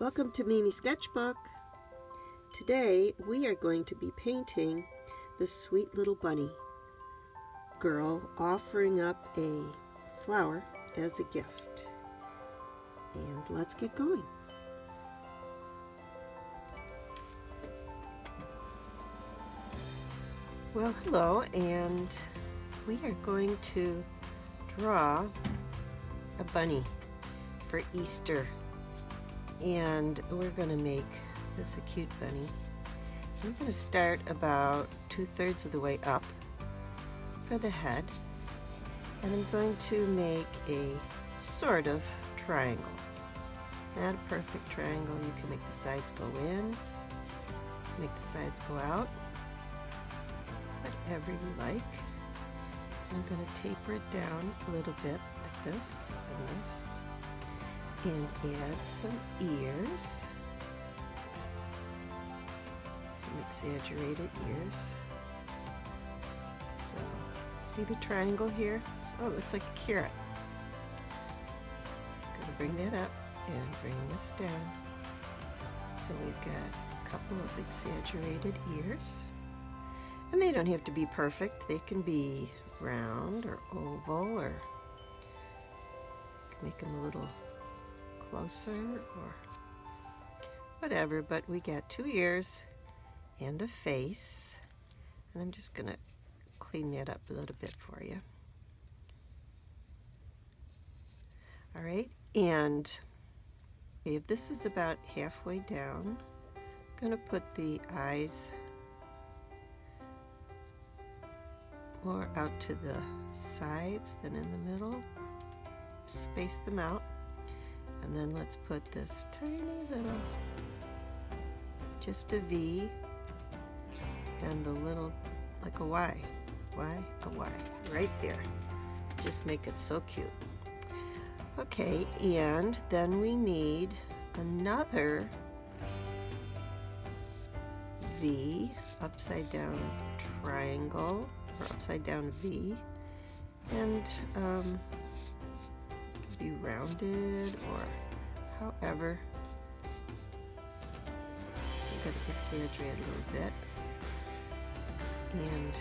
Welcome to Mimi Sketchbook. Today we are going to be painting the sweet little bunny girl offering up a flower as a gift. And let's get going. Well, hello, and we are going to draw a bunny for Easter and we're going to make this a cute bunny. I'm going to start about two-thirds of the way up for the head and I'm going to make a sort of triangle. Not a perfect triangle, you can make the sides go in, make the sides go out, whatever you like. I'm going to taper it down a little bit like this and this and add some ears. Some exaggerated ears. So, see the triangle here? Oh, it looks like a carrot. To bring that up and bring this down. So we've got a couple of exaggerated ears. And they don't have to be perfect. They can be round or oval or make them a little closer or whatever, but we got two ears and a face. And I'm just gonna clean that up a little bit for you. All right, and if this is about halfway down, I'm gonna put the eyes more out to the sides than in the middle. Space them out. And then let's put this tiny little, just a V and the little, like a Y, Y, a Y, right there. Just make it so cute. Okay, and then we need another V, upside down triangle, or upside down V, and um, be rounded or however. I'm going to exaggerate a little bit. And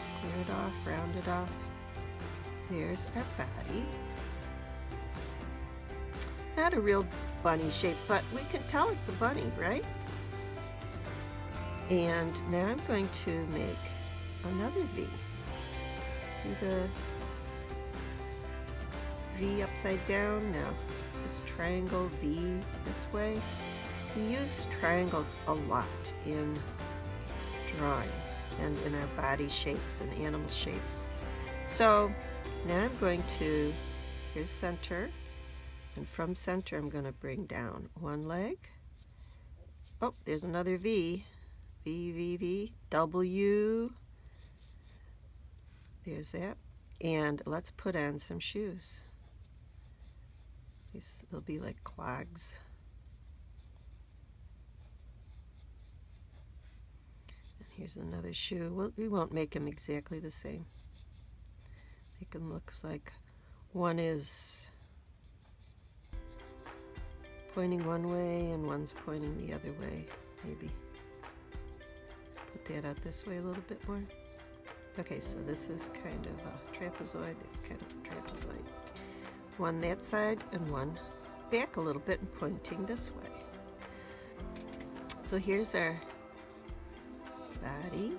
square it off, round it off. There's our body. Not a real bunny shape, but we can tell it's a bunny, right? And now I'm going to make another V see the V upside down? Now this triangle V this way. We use triangles a lot in drawing and in our body shapes and animal shapes. So now I'm going to, here's center, and from center I'm going to bring down one leg. Oh, there's another V. V, V, V, W, there's that. And let's put on some shoes. These, they'll be like clogs. And here's another shoe. Well, we won't make them exactly the same. Make them look like one is pointing one way and one's pointing the other way, maybe. Put that out this way a little bit more. Okay, so this is kind of a trapezoid, that's kind of a trapezoid. One that side and one back a little bit and pointing this way. So here's our body.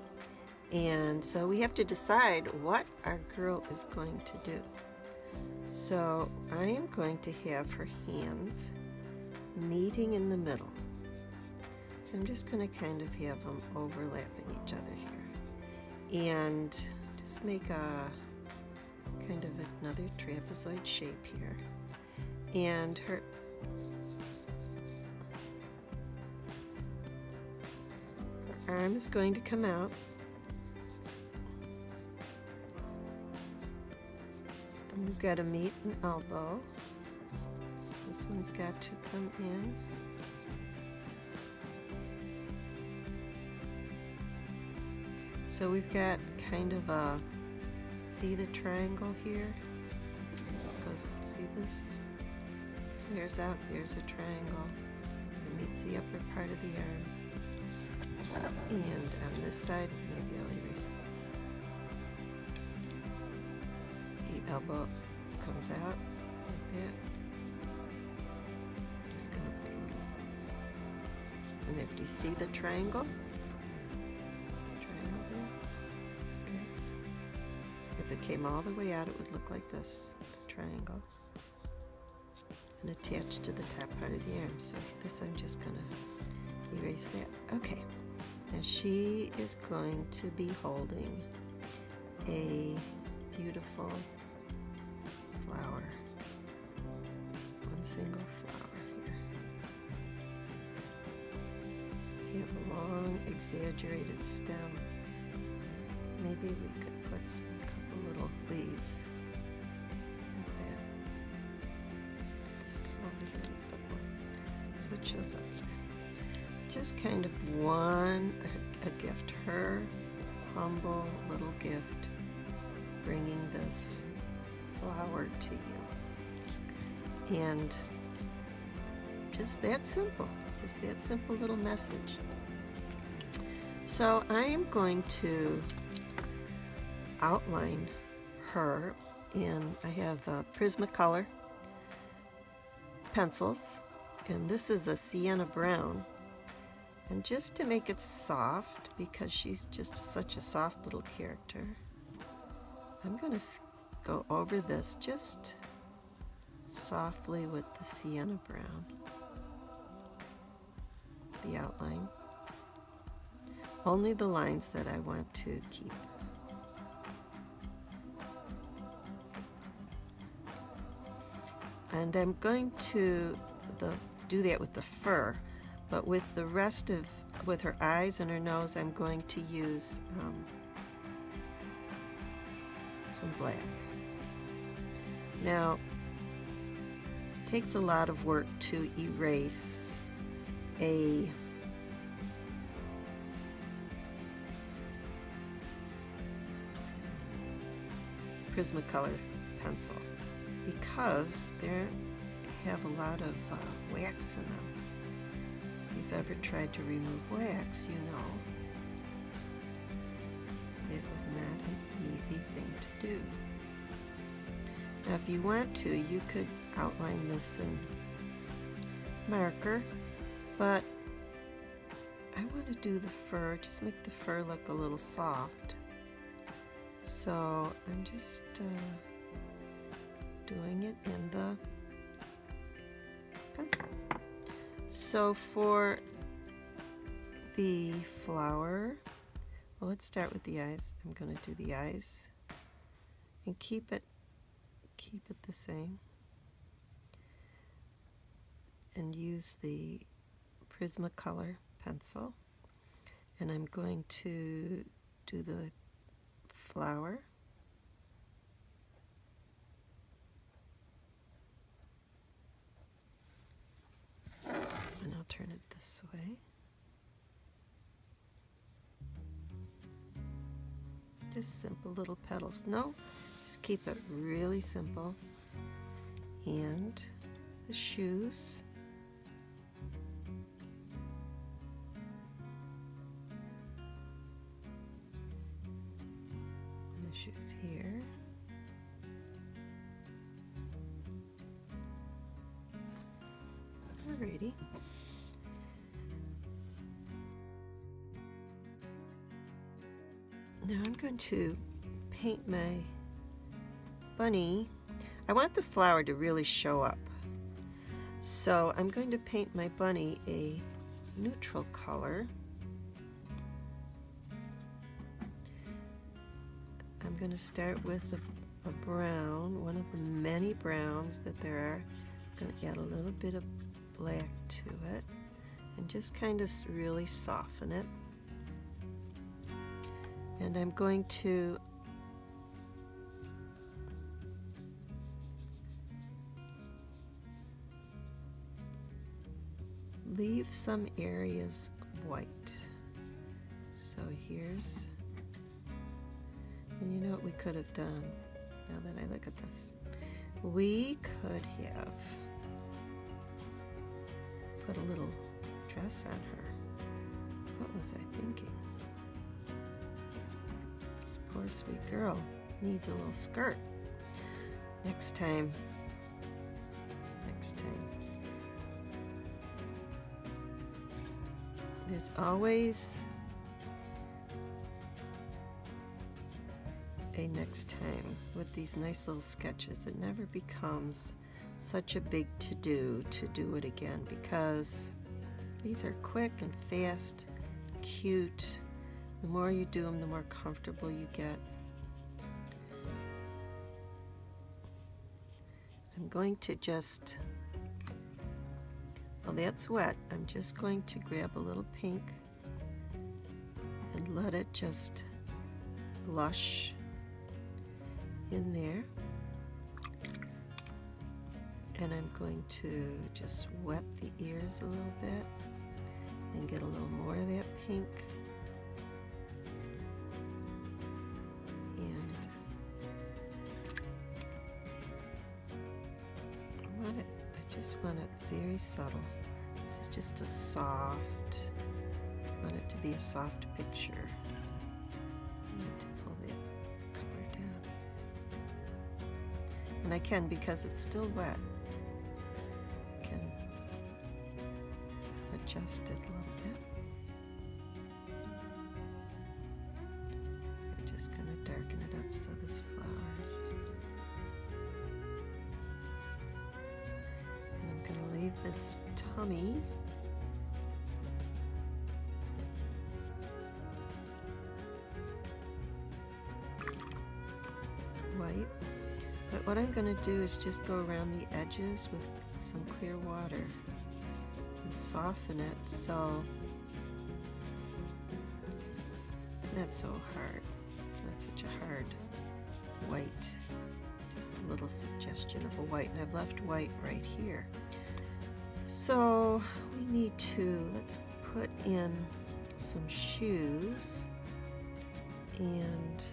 And so we have to decide what our girl is going to do. So I am going to have her hands meeting in the middle. So I'm just going to kind of have them overlapping each other here and just make a kind of another trapezoid shape here. And her her arm is going to come out. And we've got to meet an elbow. This one's got to come in So we've got kind of a, see the triangle here? goes, see this flares out, there's a triangle. It meets the upper part of the arm. And on this side, maybe I'll erase it. The elbow comes out like that. Just gonna put a little. And there, do you see the triangle? It came all the way out, it would look like this triangle. And attached to the top part of the arm. So this I'm just gonna erase that. Okay. Now she is going to be holding a beautiful flower. One single flower here. You have a long, exaggerated stem. Maybe we could put some couple little leaves like that. This over here, put one. So it shows up. Just kind of one, a, a gift, her humble little gift, bringing this flower to you. And just that simple, just that simple little message. So I am going to outline her in, I have Prismacolor pencils, and this is a sienna brown. And just to make it soft, because she's just such a soft little character, I'm going to go over this just softly with the sienna brown, the outline. Only the lines that I want to keep. And I'm going to the, do that with the fur, but with the rest of, with her eyes and her nose, I'm going to use um, some black. Now, it takes a lot of work to erase a Prismacolor pencil because they have a lot of uh, wax in them. If you've ever tried to remove wax, you know it was not an easy thing to do. Now if you want to, you could outline this in marker, but I want to do the fur, just make the fur look a little soft. So I'm just uh, doing it in the pencil. So for the flower, well, let's start with the eyes. I'm going to do the eyes and keep it keep it the same and use the Prismacolor pencil and I'm going to do the flower just simple little petals. No just keep it really simple. And the shoes to paint my bunny. I want the flower to really show up. So I'm going to paint my bunny a neutral color. I'm going to start with a, a, brown, one of the many browns that there are. I'm going to add a little bit of black to it and just kind of really soften it. And I'm going to leave some areas white. So here's and you know what we could have done, now that I look at this? we could have put a little dress on her. What was I thinking? Poor sweet girl needs a little skirt. Next time. Next time. There's always a next time with these nice little sketches. It never becomes such a big to-do to do it again because these are quick and fast, cute. The more you do them, the more comfortable you get. I'm going to just, well that's wet, I'm just going to grab a little pink and let it just blush in there. And I'm going to just wet the ears a little bit and get a little more of that pink. Want it very subtle. This is just a soft, I want it to be a soft picture. I need to pull the color down. And I can because it's still wet. I can adjust it a little bit. But what I'm going to do is just go around the edges with some clear water and soften it so it's not so hard. It's not such a hard white. Just a little suggestion of a white. And I've left white right here. So we need to, let's put in some shoes and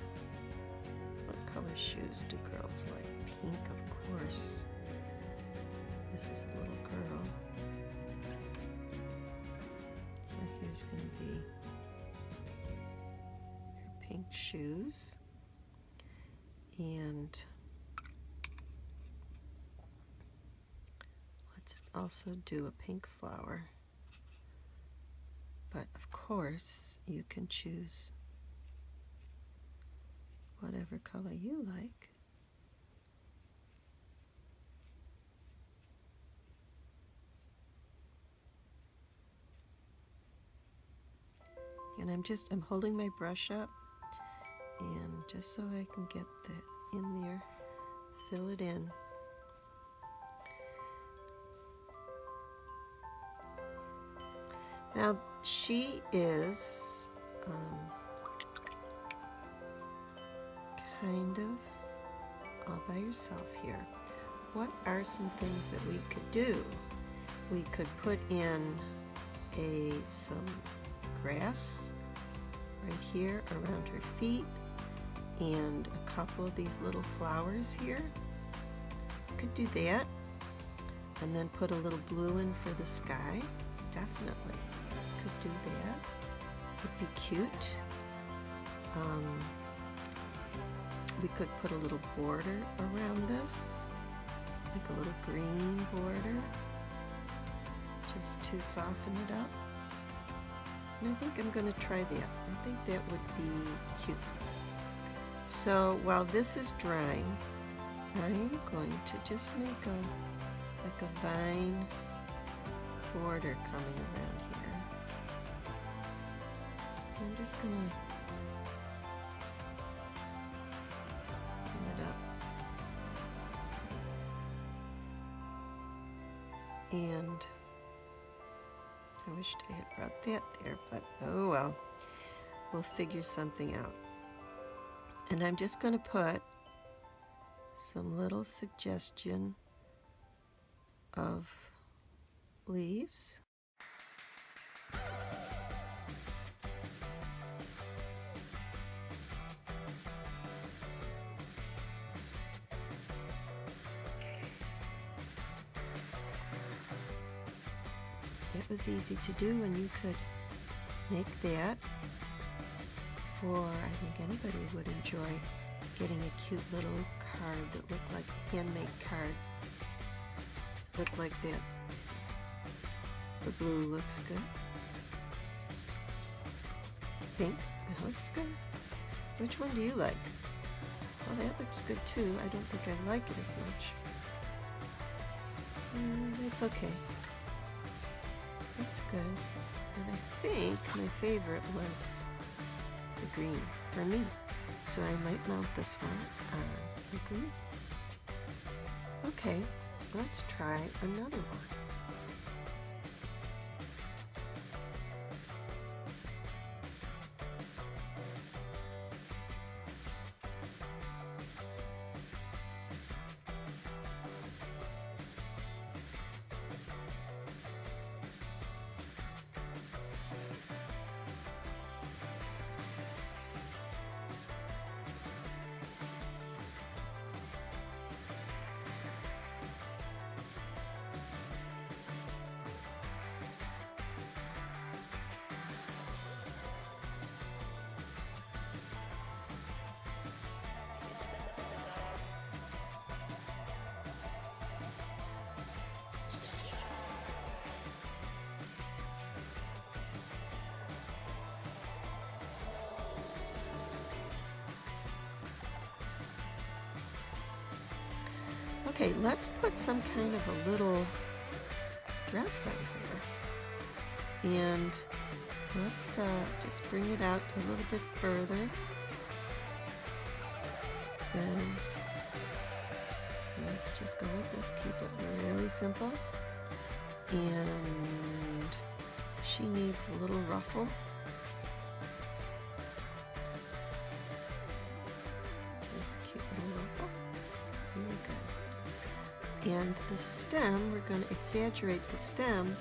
shoes do girls like? Pink, of course. This is a little girl. So here's going to be her pink shoes. And let's also do a pink flower. But of course, you can choose whatever color you like. And I'm just, I'm holding my brush up and just so I can get that in there, fill it in. Now she is um, kind of all by yourself here. What are some things that we could do? We could put in a some grass right here around her feet and a couple of these little flowers here. Could do that and then put a little blue in for the sky. Definitely could do that. Would be cute. Um, we could put a little border around this, like a little green border, just to soften it up. And I think I'm going to try that. I think that would be cute. So while this is drying, I'm going to just make a like a vine border coming around here. I'm just going to but oh well, we'll figure something out. And I'm just going to put some little suggestion of leaves. It was easy to do and you could make that for I think anybody would enjoy getting a cute little card that looked like a handmade card. Look like that. The blue looks good. Pink that looks good. Which one do you like? Well that looks good too. I don't think I like it as much. Uh, that's okay. That's good. And I think my favorite was the green for me. So I might mount this one on the green. Okay, let's try another one. Okay, let's put some kind of a little dress on here. And let's uh, just bring it out a little bit further. Then let's just go like this, keep it really simple. And she needs a little ruffle. The stem, we're going to exaggerate the stem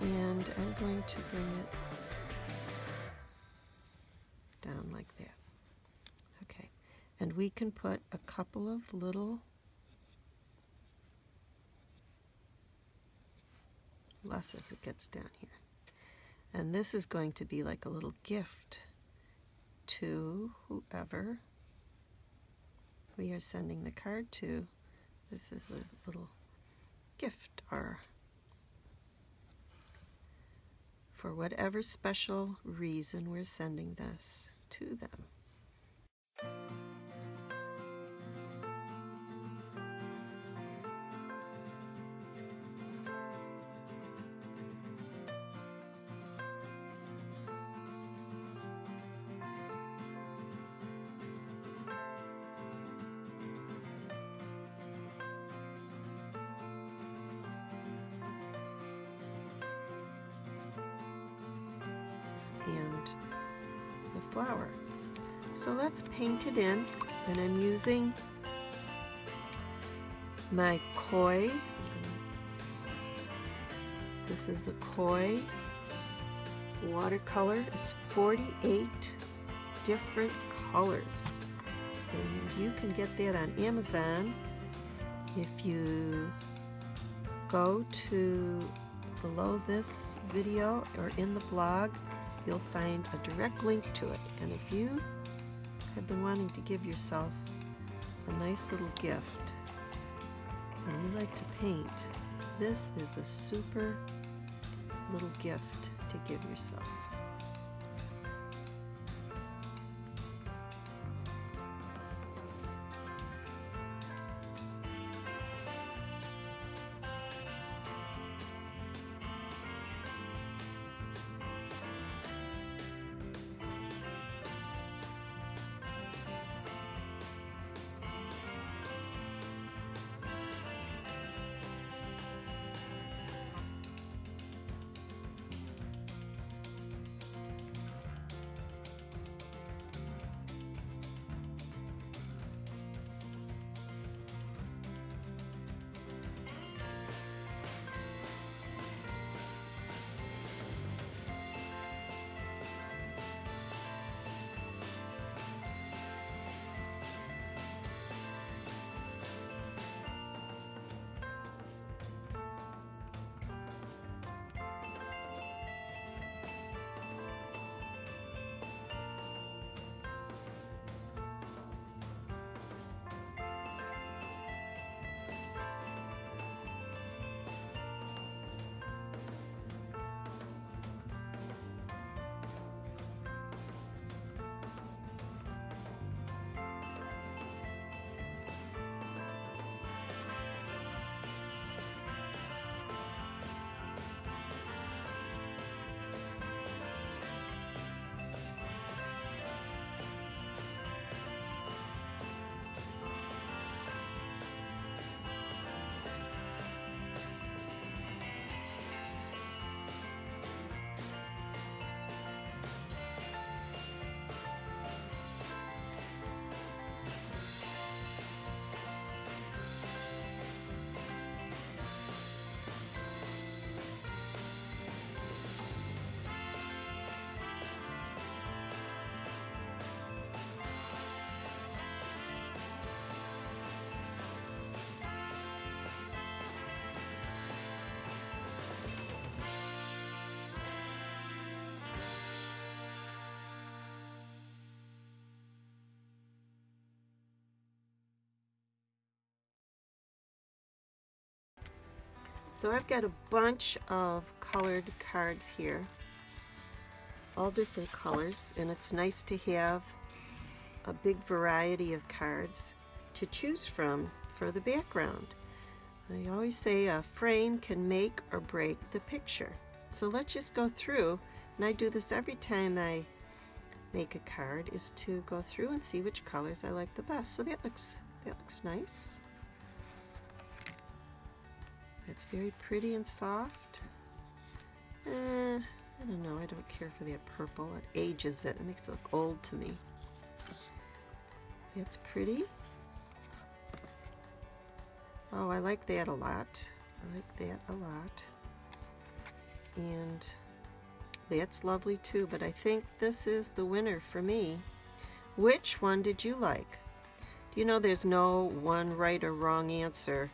and I'm going to bring it down like that. Okay, and we can put a couple of little less as it gets down here. And this is going to be like a little gift to whoever we are sending the card to. This is a little gift or for whatever special reason we're sending this to them. So let's paint it in and I'm using my koi. This is a koi watercolor. It's 48 different colors. And you can get that on Amazon if you go to below this video or in the blog you'll find a direct link to it. And if you have been wanting to give yourself a nice little gift and you like to paint, this is a super little gift to give yourself. So I've got a bunch of colored cards here, all different colors, and it's nice to have a big variety of cards to choose from for the background. I always say a frame can make or break the picture. So let's just go through, and I do this every time I make a card, is to go through and see which colors I like the best. So that looks, that looks nice. That's very pretty and soft. Eh, I don't know, I don't care for that purple. It ages it, it makes it look old to me. That's pretty. Oh, I like that a lot. I like that a lot. And that's lovely too, but I think this is the winner for me. Which one did you like? Do you know there's no one right or wrong answer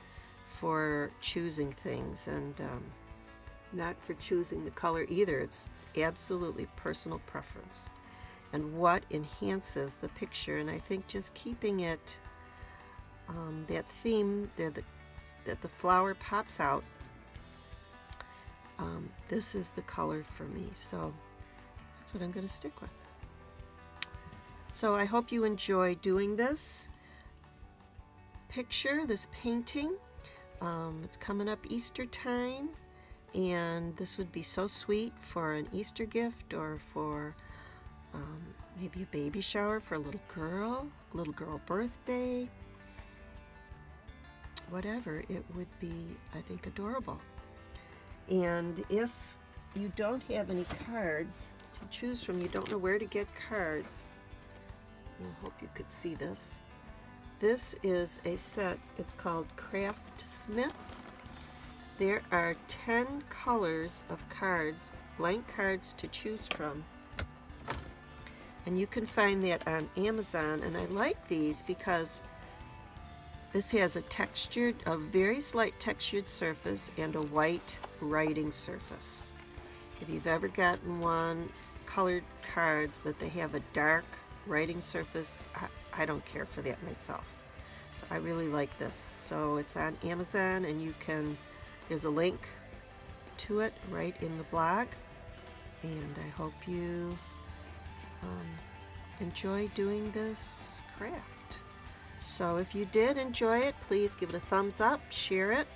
for choosing things and um, not for choosing the color either. It's absolutely personal preference and what enhances the picture. And I think just keeping it, um, that theme there, the, that the flower pops out, um, this is the color for me. So that's what I'm going to stick with. So I hope you enjoy doing this picture, this painting. Um, it's coming up Easter time and this would be so sweet for an Easter gift or for um, maybe a baby shower for a little girl, little girl birthday, whatever. It would be, I think, adorable. And if you don't have any cards to choose from, you don't know where to get cards, I hope you could see this. This is a set, it's called Craft Smith. There are 10 colors of cards, blank cards to choose from. And you can find that on Amazon. And I like these because this has a textured, a very slight textured surface and a white writing surface. If you've ever gotten one colored cards that they have a dark writing surface, I, I don't care for that myself. So I really like this. So it's on Amazon and you can, there's a link to it right in the blog. And I hope you um, enjoy doing this craft. So if you did enjoy it, please give it a thumbs up, share it,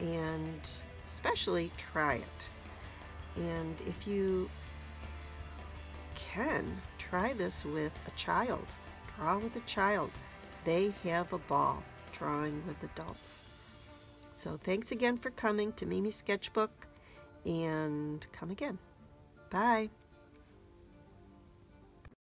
and especially try it. And if you can, try this with a child. Draw with a child. They have a ball drawing with adults. So thanks again for coming to Mimi's Sketchbook and come again. Bye.